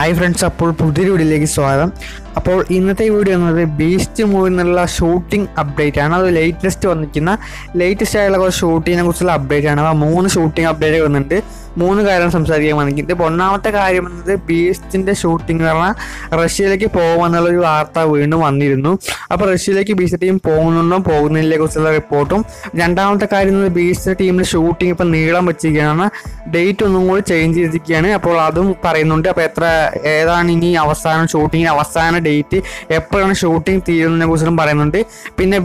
Hi friends അപ്പോൾ പുതിയൊരു വീഡിയോയിലേക്ക് സ്വാഗതം. അപ്പോൾ ഇന്നത്തെ വീഡിയോ എന്നത് ബീസ്റ്റ് മൂവിൽ ഷൂട്ടിംഗ് അപ്ഡേറ്റ് ആണ്. അത് ലേറ്റസ്റ്റ് വന്നിരിക്കുന്ന ലേറ്റസ്റ്റ് ആയുള്ള കുറച്ച് ഷൂട്ടിങ്ങിനെ കുറിച്ചുള്ള അപ്ഡേറ്റ് ആണ്. അപ്പോൾ മൂന്ന് ഷൂട്ടിംഗ് അപ്ഡേറ്റ് വന്നിട്ടുണ്ട് മൂന്ന് കാര്യം സംസാരിക്കാൻ വന്നിട്ടുണ്ട് ഇപ്പോൾ ഒന്നാമത്തെ കാര്യം എന്നത് ബീസ്റ്റിന്റെ ഷൂട്ടിംഗ് പറഞ്ഞാൽ റഷ്യയിലേക്ക് പോകുമെന്നുള്ളൊരു വാർത്ത വീണ്ടും വന്നിരുന്നു. അപ്പോൾ റഷ്യയിലേക്ക് ബീസ്റ്റ് ടീം പോകുന്നുണ്ടോ പോകുന്നില്ലേ കുറിച്ചുള്ള റിപ്പോർട്ടും. രണ്ടാമത്തെ കാര്യം എന്നത് ബീസ്റ്റ് ടീമിന്റെ ഷൂട്ടിംഗ് ഇപ്പം നീളം വെച്ചിരിക്കുകയാണ്. ഡേറ്റ് ഒന്നും കൂടി ചേഞ്ച് ചെയ്തിരിക്കുകയാണ്. അപ്പോൾ അതും പറയുന്നുണ്ട്. അപ്പോൾ എത്ര ഏതാണ് ഇനി അവസാനം ഷൂട്ടിങ്ങിന് അവസാന ഡേറ്റ്? എപ്പോഴാണ് ഷൂട്ടിംഗ് തീരുന്നതിനെ കുറിച്ചും പറയുന്നുണ്ട്. പിന്നെ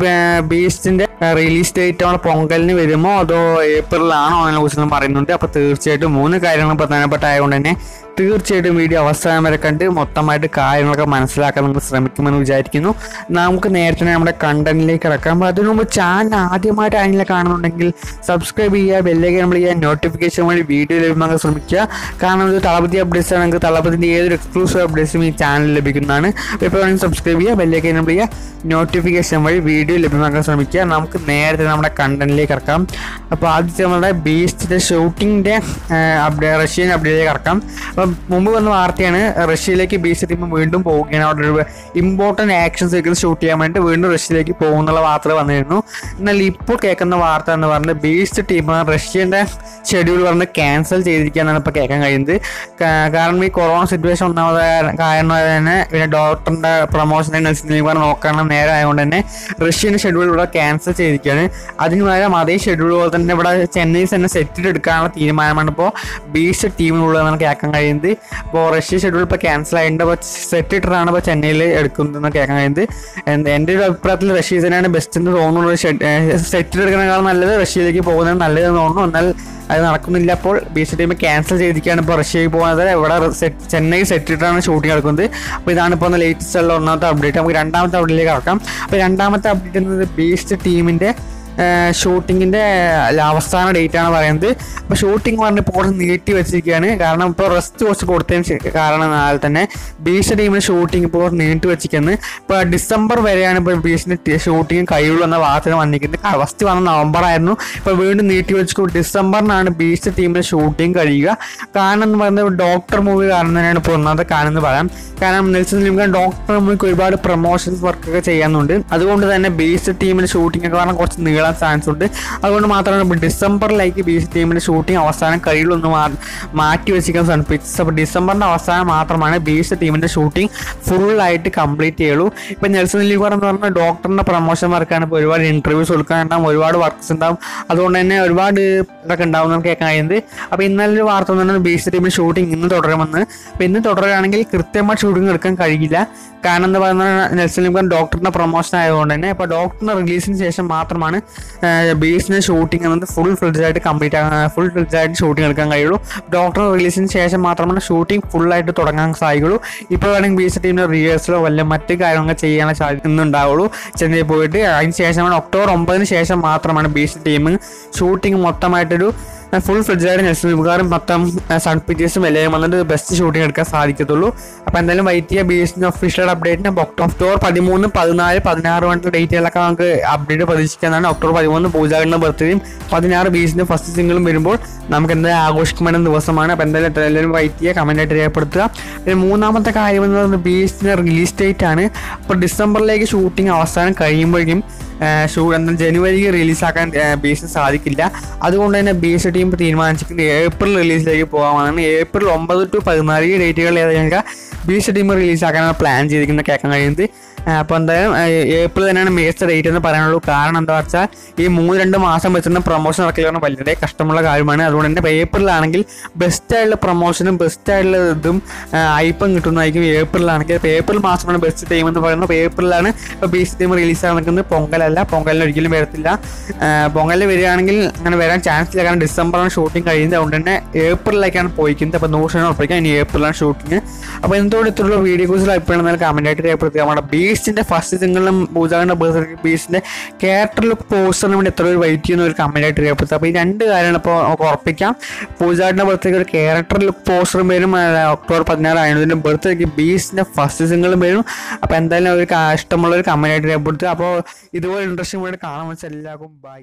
ബീസ്റ്റിന്റെ റിലീസ് ഡേറ്റ് നമ്മൾ പൊങ്കലിന് വരുമോ അതോ ഏപ്രിലാണോ അതിനെ കുറിച്ചും പറയുന്നുണ്ട്. അപ്പോൾ തീർച്ചയായിട്ടും മൂന്ന് കാര്യങ്ങൾ പ്രധാനപ്പെട്ട ആയതുകൊണ്ട് തന്നെ തീർച്ചയായിട്ടും വീഡിയോ അവസാനം വരെ കണ്ട് മൊത്തമായിട്ട് കാര്യങ്ങളൊക്കെ മനസ്സിലാക്കാൻ നിങ്ങൾ ശ്രമിക്കുമെന്ന് വിചാരിക്കുന്നു. നമുക്ക് നേരത്തെ നമ്മുടെ കണ്ടന്റിലേക്ക് കിടക്കാം. അപ്പോൾ അതിനു മുമ്പ് ചാനൽ ആദ്യമായിട്ട് ആരെങ്കിലും കാണുന്നുണ്ടെങ്കിൽ സബ്സ്ക്രൈബ് ചെയ്യുക ബെല്ലേക്ക് നമ്മൾ ചെയ്യാൻ നോട്ടിഫിക്കേഷൻ വഴി വീഡിയോ ലഭ്യമാക്കാൻ ശ്രമിക്കുക. കാരണം ഇത് തളപതി അപ്ഡേറ്റ്സ് ആണെങ്കിൽ തളപതിന്റെ ഏതൊരു എക്സ്ക്ലൂസീവ് അപ്ഡേറ്റ്സും ഈ ചാനൽ ലഭിക്കുന്നതാണ്. ഇപ്പോൾ വേണമെങ്കിൽ സബ്സ്ക്രൈബ് ചെയ്യുക ബെല്ലേക്ക് നമ്മൾ ചെയ്യുക നോട്ടിഫിക്കേഷൻ വഴി വീഡിയോ ലഭ്യമാക്കാൻ ശ്രമിക്കുക. നമുക്ക് നേരത്തെ നമ്മുടെ കണ്ടന്റിലേക്ക് ഇറക്കാം അപ്പോൾ ആദ്യത്തെ നമ്മുടെ ബീസ്റ്റിന്റെ ഷൂട്ടിങ്ങിന്റെ അപ്ഡേ റഷ്യൻ അപ്ഡേറ്റിലേക്ക് അപ്പം മുമ്പ് വന്ന വാർത്തയാണ് റഷ്യയിലേക്ക് ബീസ്റ്റ് ടീം വീണ്ടും പോവുകയാണ്. അവിടെ ഒരു ഇമ്പോർട്ടന്റ് ആക്ഷൻ സീക്വൻസ് ഷൂട്ട് ചെയ്യാൻ വേണ്ടി വീണ്ടും റഷ്യയിലേക്ക് പോകുന്നുള്ള വാർത്ത വന്നിരുന്നു. എന്നാൽ ഇപ്പോൾ കേൾക്കുന്ന വാർത്ത എന്ന് പറഞ്ഞാൽ ബീസ്റ്റ് ടീം റഷ്യന്റെ ഷെഡ്യൂൾ പറഞ്ഞ് ക്യാൻസൽ ചെയ്തിരിക്കുകയെന്നാണ് ഇപ്പോൾ കേൾക്കാൻ കഴിയുന്നത്. കാരണം ഈ കൊറോണ സിറ്റുവേഷൻ ഒന്നാമത് കാരണം തന്നെ പിന്നെ ഡോക്ടറിന്റെ പ്രൊമോഷനെ നഴ്സിംഗ് നോക്കണം നേരെ ആയതുകൊണ്ട് തന്നെ റഷ്യന്റെ ഷെഡ്യൂൾ ഇവിടെ ക്യാൻസൽ ചെയ്തിരിക്കുകയാണ്. അതിന് പകരം അതേ ഷെഡ്യൂൾ പോലെ തന്നെ ഇവിടെ ചെന്നൈ തന്നെ സെറ്റിൽ എടുക്കാനുള്ള തീരുമാനമാണ് ഇപ്പോൾ ബീസ്റ്റ് ടീമിനുള്ളതെന്നാണ് കേൾക്കാൻ കഴിയുന്നത്. ഇപ്പോൾ റഷ്യ ഷെഡ്യൂൾ ഇപ്പോൾ ക്യാൻസൽ ആയിട്ടുണ്ട്. അപ്പോൾ സെറ്റ് ഇട്ടിട്ടാണ് ഇപ്പോൾ ചെന്നൈയിൽ എടുക്കുന്നതെന്ന് കേൾക്കാൻ കഴിയുന്നത്. എന്റെ ഒരു അഭിപ്രായത്തിൽ റഷ്യ തന്നെയാണ് ബെസ്റ്റ് എന്ന് തോന്നുന്നു. സെറ്റ് എടുക്കുന്നതിനേക്കാൾ നല്ലത് റഷ്യയിലേക്ക് പോകുന്നത് നല്ലതെന്ന് തോന്നുന്നു. എന്നാൽ അത് നടക്കുന്നില്ല. അപ്പോൾ ബി സി ടീം ക്യാൻസൽ ചെയ്തിരിക്കുകയാണ് ഇപ്പോൾ റഷ്യയിൽ പോകുന്നത്. ഇവിടെ ചെന്നൈ സെറ്റ് ഇട്ടാണ് ഷൂട്ടിംഗ് നടക്കുന്നത്. അപ്പോൾ ഇതാണ് ഇപ്പോൾ ലേറ്റസ്റ്റ് ഉള്ള ഒന്നാമത്തെ അപ്ഡേറ്റ് നമുക്ക് രണ്ടാമത്തെ അപ്ഡേറ്റിലേക്ക് കടക്കാം. അപ്പോൾ രണ്ടാമത്തെ അപ്ഡേറ്റ് എന്നത് ബീസ്റ്റ് ടീമിന്റെ ഷൂട്ടിങ്ങിന്റെ അവസാന ഡേറ്റ് ആണ് പറയുന്നത്. അപ്പോൾ ഷൂട്ടിംഗ് പറഞ്ഞ് ഇപ്പോൾ കുറച്ച് നീട്ടി വെച്ചിരിക്കുകയാണ്. കാരണം ഇപ്പോൾ റെസ്റ്റ് കുറച്ച് കൊടുത്തതിന് കാരണം നാളെ തന്നെ ബീച്ച് ടീമിന് ഷൂട്ടിംഗ് ഇപ്പോൾ കുറച്ച് നീട്ടി വെച്ചിരിക്കുന്നത് ഇപ്പോൾ ഡിസംബർ വരെയാണ് ഇപ്പോൾ ബീച്ചിന്റെ ഷൂട്ടിംഗ് കഴിയുള്ളൂ എന്ന വാർത്തകൾ വന്നിരിക്കുന്നത്. ഫസ്റ്റ് വന്ന നവംബർ ആയിരുന്നു. ഇപ്പോൾ വീണ്ടും നീട്ടി വെച്ചു ഡിസംബറിനാണ് ബീച്ച് ടീമിന്റെ ഷൂട്ടിംഗ് കഴിയുക. കാരണം എന്ന് പറയുന്നത് ഡോക്ടർ മൂവി കാരണം തന്നെയാണ് ഇപ്പോൾ ഒന്നാമത്തെ കാരണം എന്ന് പറയാം. കാരണം നെൽസൺ ലിംഗൻ ഡോക്ടർ മൂവിക്ക് ഒരുപാട് പ്രൊമോഷൻസ് വർക്കൊക്കെ ചെയ്യാനുണ്ട്. അതുകൊണ്ട് തന്നെ ബീച്ച് ടീമിന്റെ ഷൂട്ടിംഗ് ഒക്കെ കാരണം കുറച്ച് നീളാൻ ചാൻസ് ഉണ്ട്. അതുകൊണ്ട് മാത്രമാണ് ഡിസംബറിലേക്ക് സി ടീമിന്റെ ഷൂട്ടിംഗ് അവസാനം കഴിയുള്ളൊന്ന് മാറ്റി വെച്ചിരിക്കാൻ ശ്രമിച്ചു ഡിസംബറിന്റെ അവസാനം മാത്രമാണ് ബീച്ച് ടീമിന്റെ ഷൂട്ടിംഗ് ഫുള്ളായിട്ട് കംപ്ലീറ്റ് ചെയ്യുള്ളൂ. ഇപ്പം നെൽസൺ ലീഗർ എന്ന് പറഞ്ഞാൽ ഡോക്ടറിന്റെ പ്രൊമോഷൻ വർക്കാണ് ഇപ്പോൾ ഒരുപാട് ഇന്റർവ്യൂസ് കൊടുക്കാനുണ്ടാവും ഒരുപാട് വർക്ക്സ് ഉണ്ടാവും. അതുകൊണ്ട് തന്നെ ഒരുപാട് ഇതൊക്കെ ഉണ്ടാവും എന്ന് കഴിയുന്നത്. അപ്പോൾ ഇന്നലെ ഒരു വാർത്ത വന്നിട്ട് ബീച്ച് ടീമിന്റെ ഷൂട്ടിംഗ് ഇന്ന് തുടരുമെന്ന്. അപ്പോൾ ഇന്ന് തുടരുകയാണെങ്കിൽ കൃത്യമായി ഷൂട്ടിംഗ് എടുക്കാൻ കഴിയില്ല. കാരണം എന്ന് പറയുന്നത് നെൽസൺ ലിംഗൻ ഡോക്ടറിന്റെ പ്രൊമോഷൻ ആയതുകൊണ്ട് തന്നെ ഇപ്പോൾ ഡോക്ടറിന്റെ റിലീസിന് ശേഷം മാത്രമാണ് ബീച്ചിന്റെ ഷൂട്ടിംഗ് എന്നത് ഫുൾ ഫ്രിഡ്ജായിട്ട് കംപ്ലീറ്റ് ആകാൻ ഫുൾ ഫ്രിഡ്ജായിട്ട് ഷൂട്ടിംഗ് എടുക്കാൻ കഴിയുള്ളൂ. ഡോക്ടർ റിലീസിന് ശേഷം മാത്രമാണ് ഷൂട്ടിംഗ് ഫുള്ളായിട്ട് തുടങ്ങാൻ സാധിക്കുള്ളൂ ഇപ്പോൾ വേണമെങ്കിൽ ബീസ് ടീമിന്റെ റിഹേഴ്സലോ വല്ല മറ്റ് കാര്യങ്ങളൊക്കെ ചെയ്യാനുള്ള സാധ്യത ഇന്നുണ്ടാവുള്ളൂ ചെന്നൈ പോയിട്ട് അതിന് ശേഷമാണ് ഒക്ടോബർ ഒമ്പതിന് ശേഷം മാത്രമാണ് ബീസ് ടീം ഷൂട്ടിംഗ് മൊത്തമായിട്ടൊരു ഫുൾ ഫ്രിഡ്ജായിട്ട് നെക്സ്റ്റ് വികാറും മൊത്തം സൺ പിക്ചേഴ്സും എല്ലാം വന്നിട്ട് ബെസ്റ്റ് ഷൂട്ടിംഗ് എടുക്കാൻ സാധിക്കത്തുള്ളൂ. അപ്പോൾ എന്തായാലും വൈറ്റ് ചെയ്യുക ബീച്ചിന്റെ ഒഫീഷ്യൽ അപ്ഡേറ്റിന് ഒക്ടോബർ പതിമൂന്ന് പതിനാല് പതിനാറ് വേണ്ട ഡേറ്റുകളൊക്കെ നമുക്ക് അപ്ഡേറ്റ് പ്രതീക്ഷിക്കാനാണ് ഒക്ടോബർ പതിമൂന്ന് പൂജാകരണ ബർത്ത്ഡേയും പതിനാറ് ബീച്ചിന്റെ ഫസ്റ്റ് സിംഗിളും വരുമ്പോൾ നമുക്ക് എന്തായാലും ആഘോഷിക്കുമെന്ന ദിവസമാണ്. അപ്പോൾ എന്തായാലും എല്ലാവരും വൈറ്റിയ കമന്റായിട്ട് രേഖപ്പെടുത്തുക. പിന്നെ മൂന്നാമത്തെ കാര്യം എന്ന് പറയുന്നത് ബീച്ചിന്റെ റിലീസ് ഡേറ്റ് ആണ്. അപ്പോൾ ഡിസംബറിലേക്ക് ഷൂട്ടിംഗ് അവസാനം കഴിയുമ്പോഴേക്കും ഷൂ എന്താ ജനുവരിക്ക് റിലീസാക്കാൻ ബീസിന് സാധിക്കില്ല. അതുകൊണ്ട് തന്നെ ബീസ് ടീം തീരുമാനിച്ചിരിക്കുന്നത് ഏപ്രിൽ റിലീസിലേക്ക് പോകാമെന്നാണ്. ഏപ്രിൽ ഒമ്പത് ടു പതിനാല് ഡേറ്റുകളിൽ ഏതെങ്കിലും ബീസ് ടീം റിലീസാക്കാനാണ് പ്ലാൻ ചെയ്തിരിക്കുന്നത്. കേൾക്കാൻ കഴിയുന്നത്. അപ്പോൾ എന്തായാലും ഏപ്രിൽ തന്നെയാണ് മികച്ച ഡേറ്റ് എന്ന് പറയാനുള്ളൂ. കാരണം എന്താ വെച്ചാൽ ഈ മൂന്ന് രണ്ട് മാസം വെച്ചിരുന്ന പ്രൊമോഷൻ നടക്കില്ല വളരെ കഷ്ടമുള്ള കാര്യമാണ്. അതുകൊണ്ട് തന്നെ ഏപ്രിലാണെങ്കിൽ ബെസ്റ്റ് ആയിട്ടുള്ള പ്രൊമോഷനും ബെസ്റ്റ് ആയിട്ടുള്ള ഇതും ഐപ്പം കിട്ടുന്നതായിരിക്കും ഏപ്രിലാണെങ്കിൽ അപ്പോൾ ഏപ്രിൽ മാസമാണ് ബെസ്റ്റ് ടൈം എന്ന് പറയുന്നത്. അപ്പോൾ ഏപ്രിലാണ് ഇപ്പോൾ ബീച്ച് ടീം റിലീസാകാൻ നിൽക്കുന്നത്. പൊങ്കലല്ല പൊങ്കലിന് ഒരിക്കലും വരത്തില്ല. പൊങ്കലിൽ വരികയാണെങ്കിൽ അങ്ങനെ വരാൻ ചാൻസ് ഇല്ല. കാരണം ഡിസംബറാണ് ഷൂട്ടിംഗ് കഴിയുന്നത്. അതുകൊണ്ട് തന്നെ ഏപ്രിലേക്കാണ് പോയിക്കുന്നത്. അപ്പോൾ നൂറ് ശതമാനം ഉറപ്പിക്കാം. ഇനി ഏപ്രിലാണ് ഷൂട്ടിങ് അപ്പോൾ എന്തുകൊണ്ട് ഇത്രയുള്ള വീഡിയോ കുറിച്ച് അഭിപ്രായം കമന്റായിട്ട് രേഖപ്പെടുത്തുക. നമ്മുടെ ബീസ്റ്റിന്റെ ഫസ്റ്റ് സിംഗിളും പൂജാവിന്റെ ബർത്ത്ഡേ ബീസ്റ്റിന്റെ ക്യാരക്ടർ ലുക്ക് പോസ്റ്ററിന് വേണ്ടി എത്ര ഒരു വെയിറ്റ് ചെയ്യുന്ന ഒരു കമന്റായിട്ട് രേഖപ്പെടുത്തുക അപ്പോൾ ഈ രണ്ട് കാര്യങ്ങൾ ഇപ്പോൾ നമുക്ക് ഉറപ്പിക്കാം. പൂജാടിന്റെ ബർത്ത്ഡേക്ക് ഒരു ക്യാരക്ടർ ലുക്ക് പോസ്റ്ററും വരും. ഒക്ടോബർ പതിനാറ് ആയതിന്റെ ബർത്ത്ഡേക്ക് ബീസ്റ്റിന്റെ ഫസ്റ്റ് സിംഗിളും വരും. അപ്പോൾ എന്തായാലും ഒരു ഇഷ്ടമുള്ള ഒരു കമന്റായിട്ട് രേഖപ്പെടുത്തുക. അപ്പോൾ ഇതുപോലെ ഇൻട്രസ്റ്റിംഗ് വേണ്ടി കാണാൻ വെച്ചാൽ എല്ലാവർക്കും ബൈ